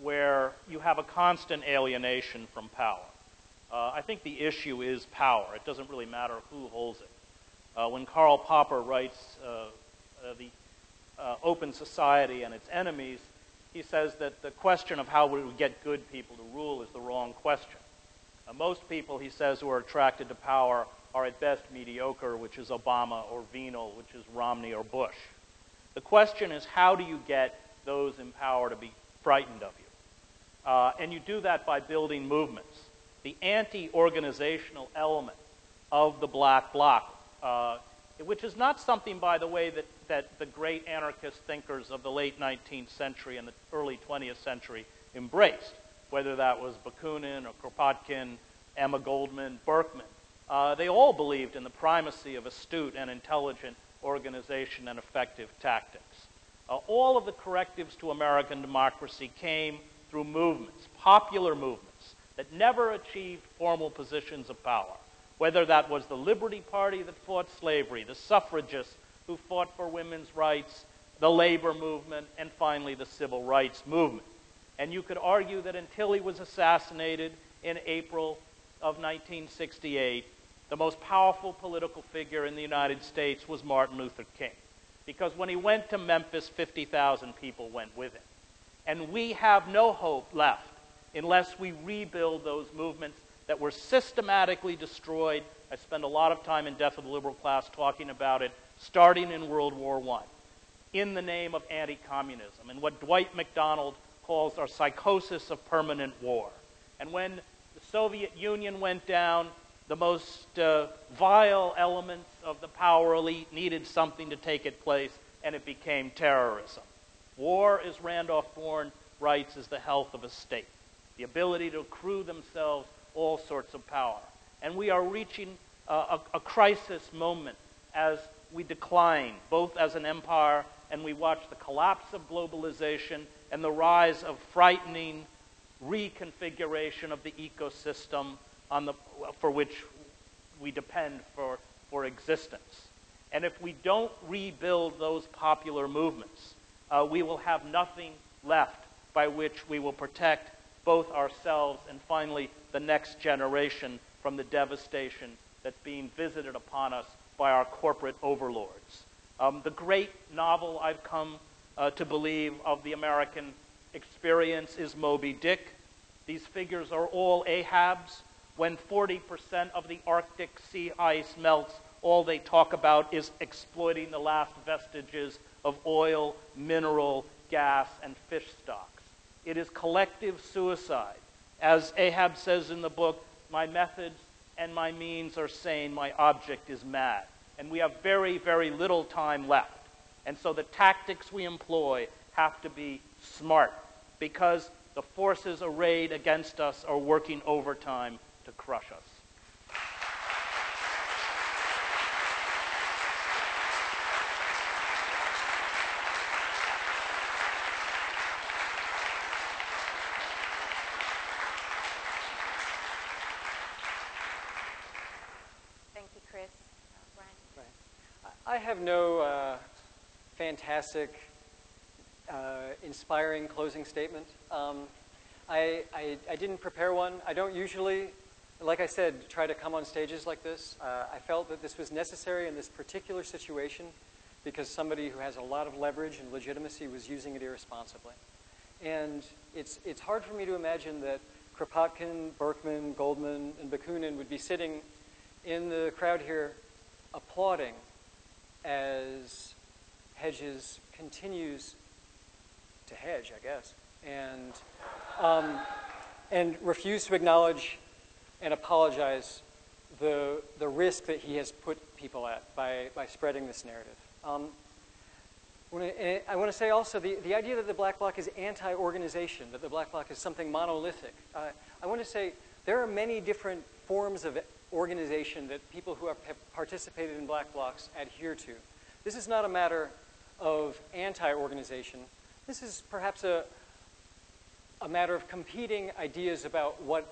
where you have a constant alienation from power. Uh, I think the issue is power. It doesn't really matter who holds it. Uh, when Karl Popper writes uh, uh, the uh, Open Society and its enemies, he says that the question of how we get good people to rule is the wrong question. Uh, most people, he says, who are attracted to power are at best mediocre, which is Obama, or venal, which is Romney or Bush. The question is, how do you get those in power to be frightened of you? Uh, and you do that by building movements. The anti organizational element of the black bloc, uh, which is not something, by the way, that, that the great anarchist thinkers of the late 19th century and the early 20th century embraced, whether that was Bakunin or Kropotkin, Emma Goldman, Berkman. Uh, they all believed in the primacy of astute and intelligent organization and effective tactics. Uh, all of the correctives to American democracy came through movements, popular movements, that never achieved formal positions of power. Whether that was the Liberty Party that fought slavery, the suffragists who fought for women's rights, the labor movement, and finally the civil rights movement. And you could argue that until he was assassinated in April of 1968, the most powerful political figure in the United States was Martin Luther King. Because when he went to Memphis, 50,000 people went with him. And we have no hope left unless we rebuild those movements that were systematically destroyed. I spend a lot of time in Death of the Liberal Class talking about it, starting in World War I, in the name of anti communism, and what Dwight MacDonald calls our psychosis of permanent war. And when the Soviet Union went down, the most uh, vile elements of the power elite needed something to take its place, and it became terrorism. War, as Randolph Bourne writes, is the health of a state, the ability to accrue themselves all sorts of power. And we are reaching uh, a, a crisis moment as we decline, both as an empire and we watch the collapse of globalization and the rise of frightening reconfiguration of the ecosystem on the, for which we depend for, for existence. And if we don't rebuild those popular movements, uh, we will have nothing left by which we will protect both ourselves and finally the next generation from the devastation that's being visited upon us by our corporate overlords. Um, the great novel I've come uh, to believe of the American experience is Moby Dick. These figures are all Ahabs when 40% of the Arctic sea ice melts, all they talk about is exploiting the last vestiges of oil, mineral, gas, and fish stocks. It is collective suicide. As Ahab says in the book, my methods and my means are sane, my object is mad. And we have very, very little time left. And so the tactics we employ have to be smart because the forces arrayed against us are working overtime to crush us. Thank you, Chris. Brian? I have no uh, fantastic, uh, inspiring closing statement. Um, I, I, I, didn't prepare one. I don't usually like I said, try to come on stages like this. Uh, I felt that this was necessary in this particular situation because somebody who has a lot of leverage and legitimacy was using it irresponsibly. And it's, it's hard for me to imagine that Kropotkin, Berkman, Goldman, and Bakunin would be sitting in the crowd here applauding as Hedges continues to hedge, I guess, and, um, and refuse to acknowledge and apologize the, the risk that he has put people at by, by spreading this narrative. Um, I want to say also the, the idea that the Black Bloc is anti organization, that the Black Bloc is something monolithic. Uh, I want to say there are many different forms of organization that people who have participated in Black Blocs adhere to. This is not a matter of anti organization. This is perhaps a, a matter of competing ideas about what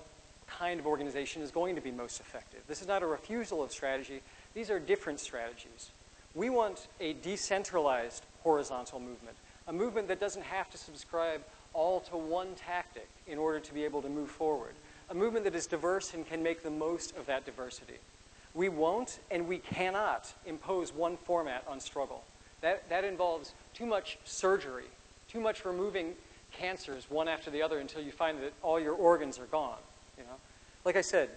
kind of organization is going to be most effective. This is not a refusal of strategy. These are different strategies. We want a decentralized horizontal movement, a movement that doesn't have to subscribe all to one tactic in order to be able to move forward, a movement that is diverse and can make the most of that diversity. We won't and we cannot impose one format on struggle. That, that involves too much surgery, too much removing cancers one after the other until you find that all your organs are gone. Like I said,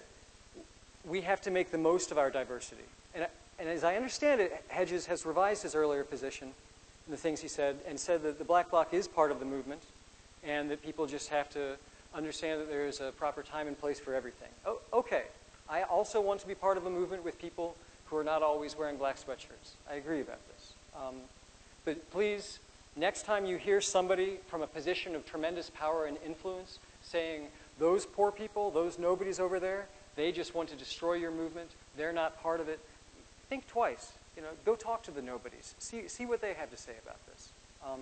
we have to make the most of our diversity. And, and as I understand it, Hedges has revised his earlier position, the things he said, and said that the Black Bloc is part of the movement, and that people just have to understand that there is a proper time and place for everything. Oh, okay. I also want to be part of a movement with people who are not always wearing black sweatshirts. I agree about this. Um, but please, next time you hear somebody from a position of tremendous power and influence saying, those poor people, those nobodies over there, they just want to destroy your movement, they're not part of it, think twice. You know, go talk to the nobodies. See, see what they have to say about this. Um,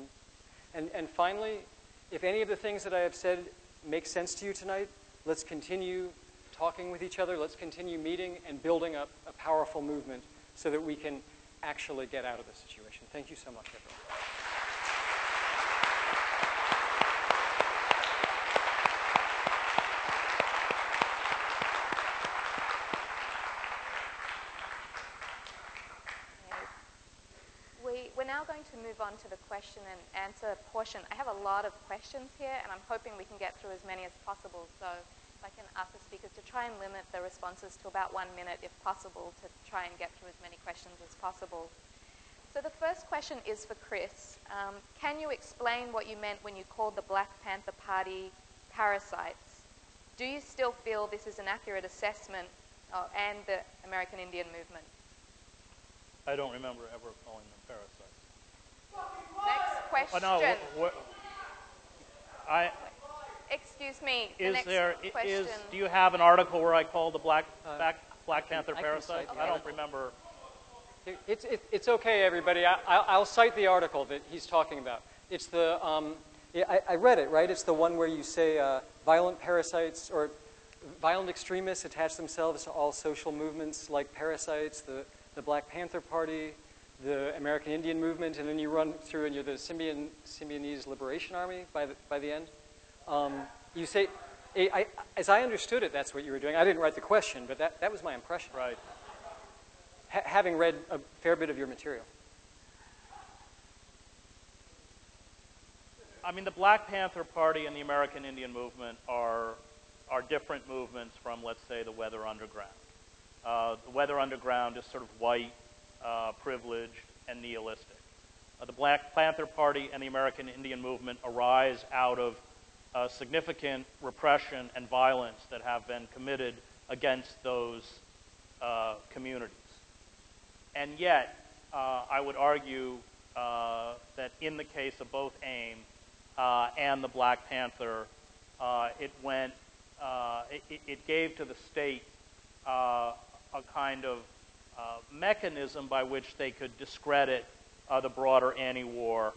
and, and finally, if any of the things that I have said make sense to you tonight, let's continue talking with each other. Let's continue meeting and building up a powerful movement so that we can actually get out of this situation. Thank you so much, everyone. now going to move on to the question and answer portion. I have a lot of questions here, and I'm hoping we can get through as many as possible. So if I can ask the speakers to try and limit the responses to about one minute, if possible, to try and get through as many questions as possible. So the first question is for Chris. Um, can you explain what you meant when you called the Black Panther Party parasites? Do you still feel this is an accurate assessment uh, and the American Indian movement? I don't remember ever calling them parasites. Next question. Oh, no, wh- wh- I, Excuse me. The is next there, question. is, do you have an article where I call the black, Uh, black, Black Panther I parasite? cite I don't remember. It's, it, it's okay, everybody. I, I'll, I'll cite the article that he's talking about. It's the, um, yeah, I, I read it, right? It's the one where you say uh, violent parasites or violent extremists attach themselves to all social movements like parasites, the, the Black Panther Party, the American Indian movement, and then you run through and you're the Symbian, Symbionese Liberation Army by the, by the end. Um, you say, I, I, as I understood it, that's what you were doing. I didn't write the question, but that, that was my impression Right. ha- having read a fair bit of your material. I mean, the Black Panther Party and the American Indian movement are, are different movements from, let's say, the Weather Underground. Uh, the Weather Underground is sort of white, uh, privileged, and nihilistic. Uh, the Black Panther Party and the American Indian movement arise out of uh, significant repression and violence that have been committed against those uh, communities. And yet, uh, I would argue uh, that in the case of both AIM and the Black Panther, it went, it, it gave to the state a kind of mechanism by which they could discredit uh, the broader anti-war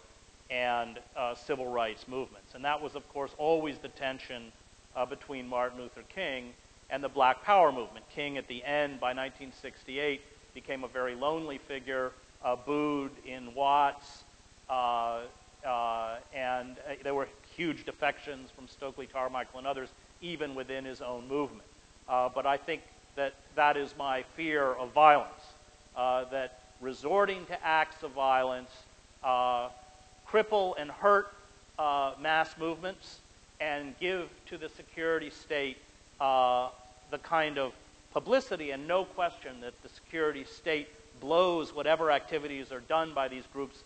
and uh, civil rights movements. And that was, of course, always the tension uh, between Martin Luther King and the Black Power movement. King, at the end, by 1968, became a very lonely figure, uh, booed in Watts, uh, uh, and uh, there were huge defections from Stokely Carmichael and others, even within his own movement. Uh, but I think that that is my fear of violence, uh, that resorting to acts of violence uh, cripple and hurt uh, mass movements and give to the security state uh, the kind of publicity and no question that the security state blows whatever activities are done by these groups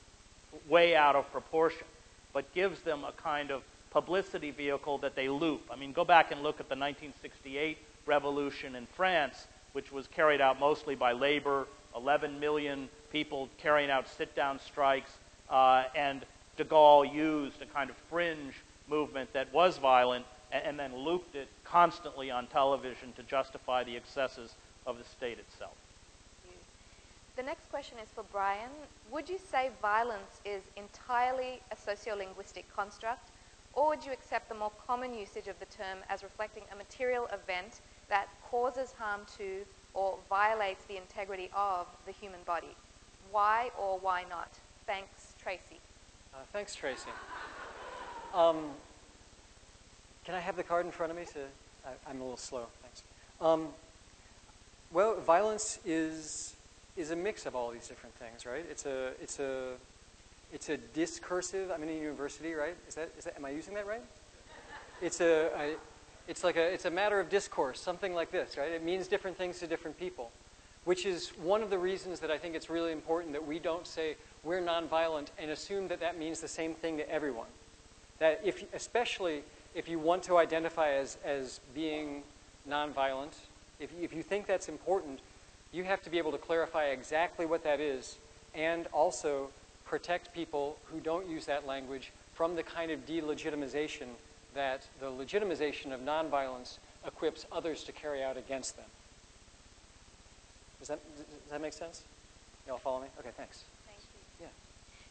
way out of proportion, but gives them a kind of publicity vehicle that they loop. I mean, go back and look at the 1968 revolution in France, which was carried out mostly by labor, 11 million people carrying out sit down strikes, uh, and de Gaulle used a kind of fringe movement that was violent and, and then looped it constantly on television to justify the excesses of the state itself. The next question is for Brian. Would you say violence is entirely a sociolinguistic construct, or would you accept the more common usage of the term as reflecting a material event that causes harm to or violates the integrity of the human body? Why or why not? Thanks, Tracy. Uh, thanks, Tracy. Um, can I have the card in front of me? To, I, am a little slow. Thanks. Um, well, violence is is a mix of all these different things, right? It's a it's a it's a discursive. I'm in a university, right? Is that is that? Am I using that right? It's a, a It's like a, it's a matter of discourse, something like this, right? It means different things to different people, which is one of the reasons that I think it's really important that we don't say we're nonviolent and assume that that means the same thing to everyone. That if, especially if you want to identify as, as being nonviolent, if, if you think that's important, you have to be able to clarify exactly what that is and also protect people who don't use that language from the kind of delegitimization that the legitimization of nonviolence equips others to carry out against them. Does that, does that make sense? You all follow me? Okay, thanks. Thank you. Yeah.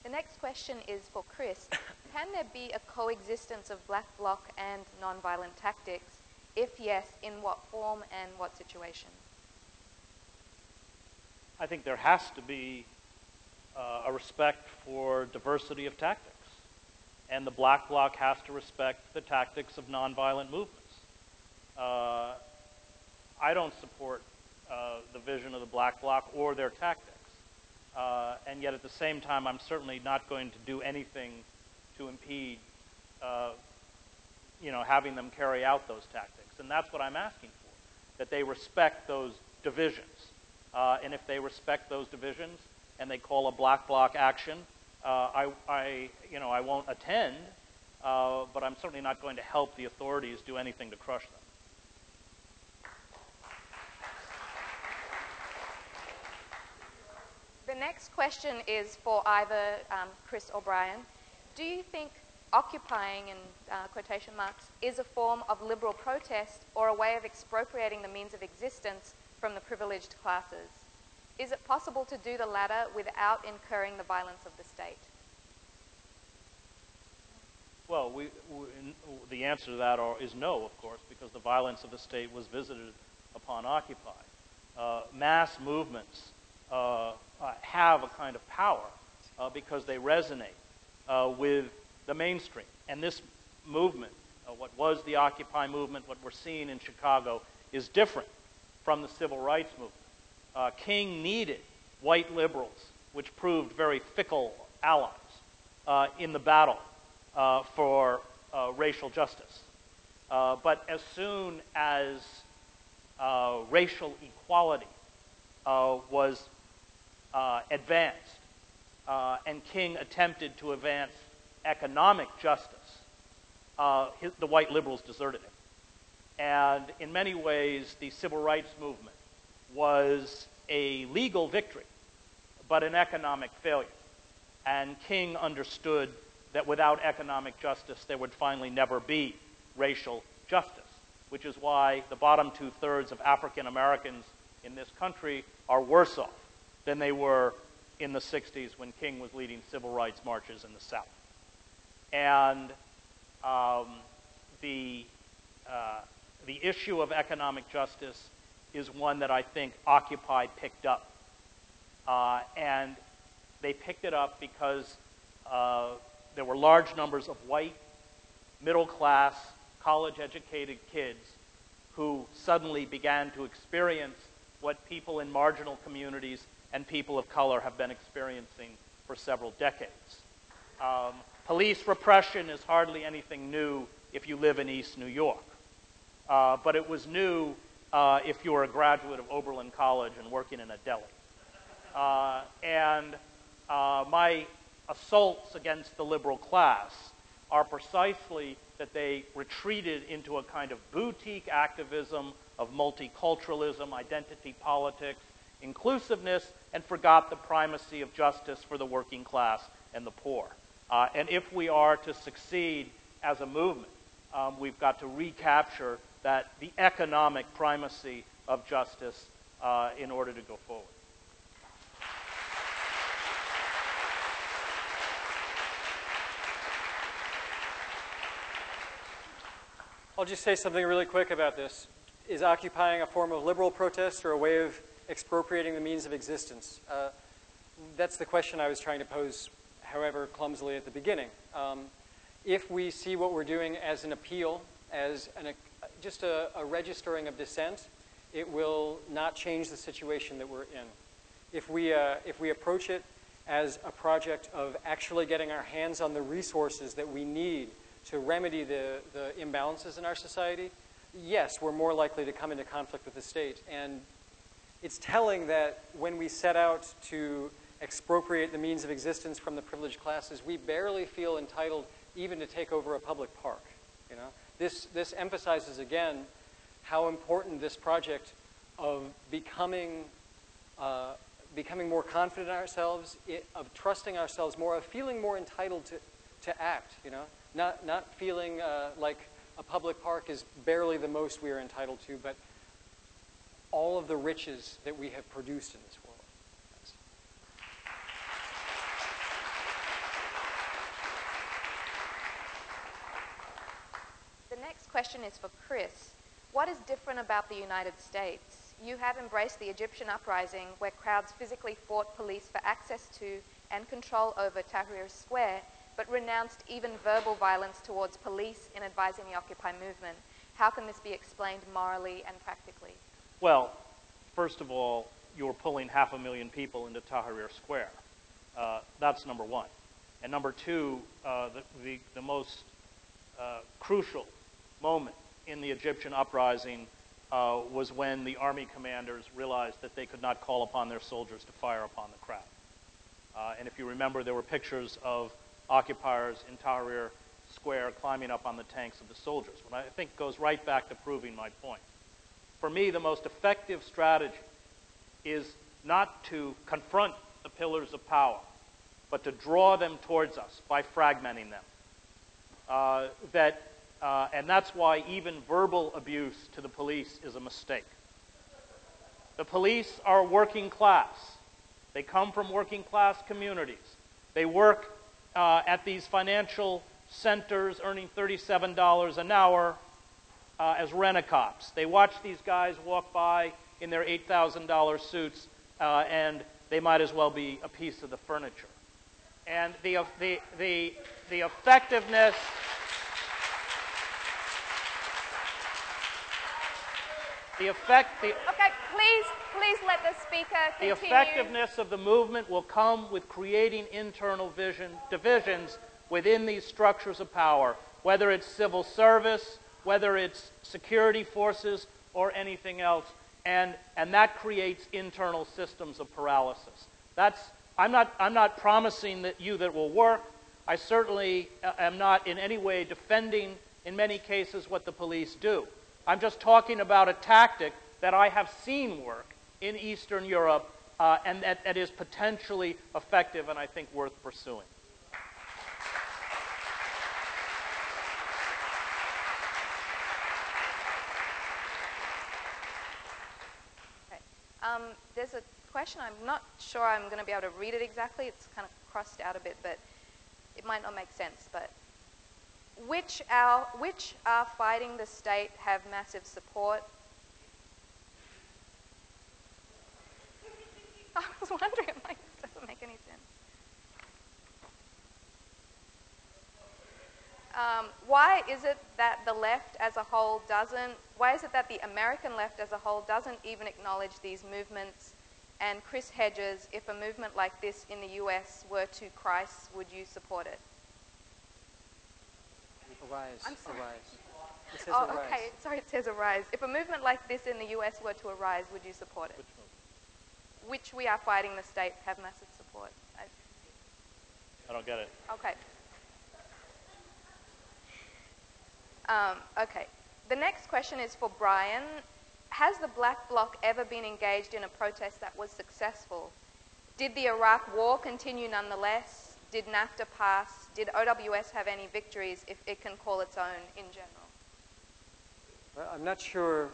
The next question is for Chris. Can there be a coexistence of black bloc and nonviolent tactics? If yes, in what form and what situation? I think there has to be uh, a respect for diversity of tactics. And the black bloc has to respect the tactics of nonviolent movements. Uh, I don't support uh, the vision of the black bloc or their tactics. Uh, and yet at the same time, I'm certainly not going to do anything to impede, uh, you know, having them carry out those tactics. And that's what I'm asking for, that they respect those divisions. Uh, and if they respect those divisions and they call a black bloc action, I, I, you know, I won't attend, uh, but I'm certainly not going to help the authorities do anything to crush them. The next question is for either um, Chris or Brian. Do you think occupying, in uh, quotation marks, is a form of liberal protest or a way of expropriating the means of existence from the privileged classes? Is it possible to do the latter without incurring the violence of the state? Well, we, we, the answer to that are, is no, of course, because the violence of the state was visited upon Occupy. Uh, mass movements uh, uh, have a kind of power uh, because they resonate uh, with the mainstream. And this movement, uh, what was the Occupy movement, what we're seeing in Chicago, is different from the civil rights movement. Uh, King needed white liberals, which proved very fickle allies uh, in the battle uh, for uh, racial justice. Uh, but as soon as uh, racial equality was advanced, and King attempted to advance economic justice, his, the white liberals deserted him. And in many ways, the civil rights movement was a legal victory, but an economic failure. And King understood that without economic justice, there would finally never be racial justice, which is why the bottom two thirds of African Americans in this country are worse off than they were in the 60s when King was leading civil rights marches in the South. And um, the uh, the issue of economic justice is one that I think Occupy picked up. Uh, and they picked it up because uh, there were large numbers of white, middle class, college educated kids who suddenly began to experience what people in marginal communities and people of color have been experiencing for several decades. Um, police repression is hardly anything new if you live in East New York. Uh, but it was new uh, if you were a graduate of Oberlin College and working in a deli. Uh, and uh, my assaults against the liberal class are precisely that they retreated into a kind of boutique activism of multiculturalism, identity politics, inclusiveness, and forgot the primacy of justice for the working class and the poor. Uh, and if we are to succeed as a movement, um, we've got to recapture that the economic primacy of justice uh, in order to go forward. I'll just say something really quick about this. Is occupying a form of liberal protest or a way of expropriating the means of existence? Uh, that's the question I was trying to pose, however clumsily at the beginning. Um, if we see what we're doing as an appeal, as an, just a, a registering of dissent, it will not change the situation that we're in. If we, uh, if we approach it as a project of actually getting our hands on the resources that we need to remedy the, the imbalances in our society, yes, we're more likely to come into conflict with the state. And it's telling that when we set out to expropriate the means of existence from the privileged classes, we barely feel entitled even to take over a public park. You know, this this emphasizes again how important this project of becoming uh, becoming more confident in ourselves, of trusting ourselves more, of feeling more entitled to, to act. You know, not not feeling uh, like a public park is barely the most we are entitled to, but all of the riches that we have produced in this world. The next question is for Chris. What is different about the United States? You have embraced the Egyptian uprising, where crowds physically fought police for access to and control over Tahrir Square, but renounced even verbal violence towards police in advising the Occupy movement. How can this be explained morally and practically? Well, first of all, you're pulling half a million people into Tahrir Square. Uh, that's number one. And number two, uh, the, the, the, most uh, crucial moment in the Egyptian uprising uh, was when the army commanders realized that they could not call upon their soldiers to fire upon the crowd. Uh, and if you remember, there were pictures of occupiers in Tahrir Square climbing up on the tanks of the soldiers, which I think goes right back to proving my point. For me, the most effective strategy is not to confront the pillars of power, but to draw them towards us by fragmenting them. Uh, that, uh, and that's why even verbal abuse to the police is a mistake. The police are working class. They come from working class communities. They work uh, at these financial centers earning $37 an hour uh, as rent-a-cops. They watch these guys walk by in their $8,000 suits, uh, and they might as well be a piece of the furniture. And the, the, the, the effectiveness... The effect, the, okay, please, please let the speaker continue. The effectiveness of the movement will come with creating internal vision, divisions within these structures of power, whether it's civil service, whether it's security forces or anything else, and, and that creates internal systems of paralysis. That's, I'm, not, I'm not promising that you that will work. I certainly uh, am not in any way defending, in many cases, what the police do. I'm just talking about a tactic that I have seen work in Eastern Europe uh, and that, that is potentially effective and I think worth pursuing. Um, there's a question, I'm not sure I'm going to be able to read it exactly. It's kind of crossed out a bit, but it might not make sense. But which are, which are fighting the state have massive support? I was wondering, like, doesn't make any sense. Um, why is it that the left as a whole doesn't, why is it that the American left as a whole doesn't even acknowledge these movements? And Chris Hedges, if a movement like this in the US were to Christ, would you support it? Arise. I'm sorry. Arise. It says oh, arise. okay. Sorry, it says arise. If a movement like this in the US were to arise, would you support it? Which, Which we are fighting the state have massive support. I, I don't get it. okay. Um, okay. The next question is for Brian. Has the Black Bloc ever been engaged in a protest that was successful? Did the Iraq War continue nonetheless? Did NAFTA pass? Did OWS have any victories if it can call its own in general? Well, I'm not sure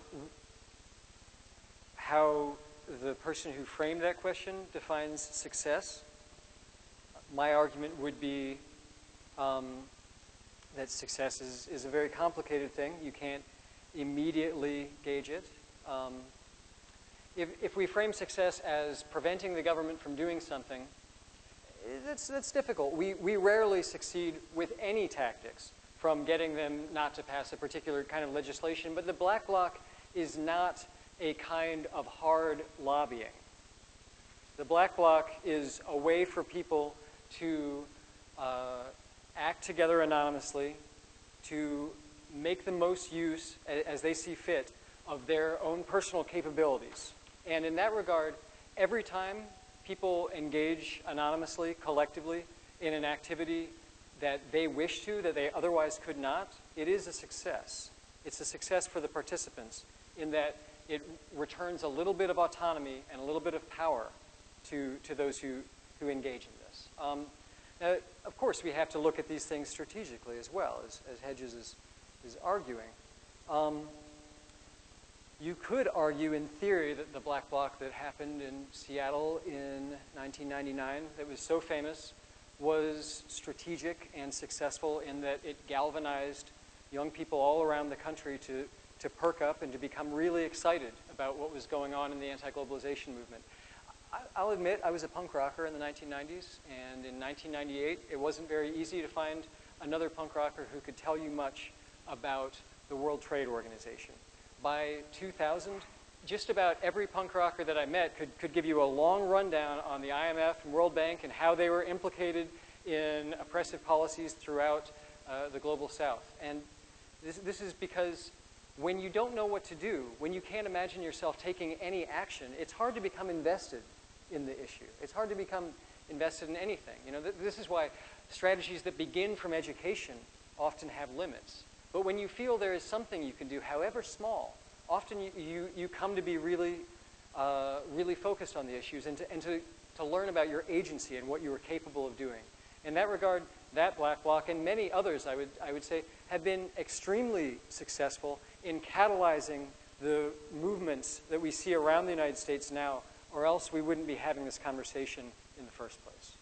how the person who framed that question defines success. My argument would be um, that success is, is a very complicated thing. You can't immediately gauge it. Um, if, if we frame success as preventing the government from doing something, that's, that's difficult. We, we rarely succeed with any tactics from getting them not to pass a particular kind of legislation, but the black bloc is not a kind of hard lobbying. The black bloc is a way for people to uh, act together anonymously, to make the most use, as they see fit, of their own personal capabilities. And in that regard, every time people engage anonymously, collectively, in an activity that they wish to, that they otherwise could not, it is a success. It's a success for the participants in that it returns a little bit of autonomy and a little bit of power to, to those who, who engage in this. Um, now, of course, we have to look at these things strategically as well, as, as Hedges is, is arguing. Um, you could argue in theory that the black bloc that happened in Seattle in 1999 that was so famous was strategic and successful in that it galvanized young people all around the country to, to perk up and to become really excited about what was going on in the anti-globalization movement. I, I'll admit I was a punk rocker in the 1990s, and in 1998 it wasn't very easy to find another punk rocker who could tell you much about the World Trade Organization. By 2000, just about every punk rocker that I met could, could give you a long rundown on the IMF and World Bank and how they were implicated in oppressive policies throughout uh, the global south. And this, this is because when you don't know what to do, when you can't imagine yourself taking any action, it's hard to become invested in the issue. It's hard to become invested in anything. You know, th this is why strategies that begin from education often have limits. But when you feel there is something you can do, however small, often you, you, you come to be really, uh, really focused on the issues and, to, and to, to learn about your agency and what you are capable of doing. In that regard, that black bloc and many others, I would, I would say, have been extremely successful in catalyzing the movements that we see around the United States now, or else we wouldn't be having this conversation in the first place.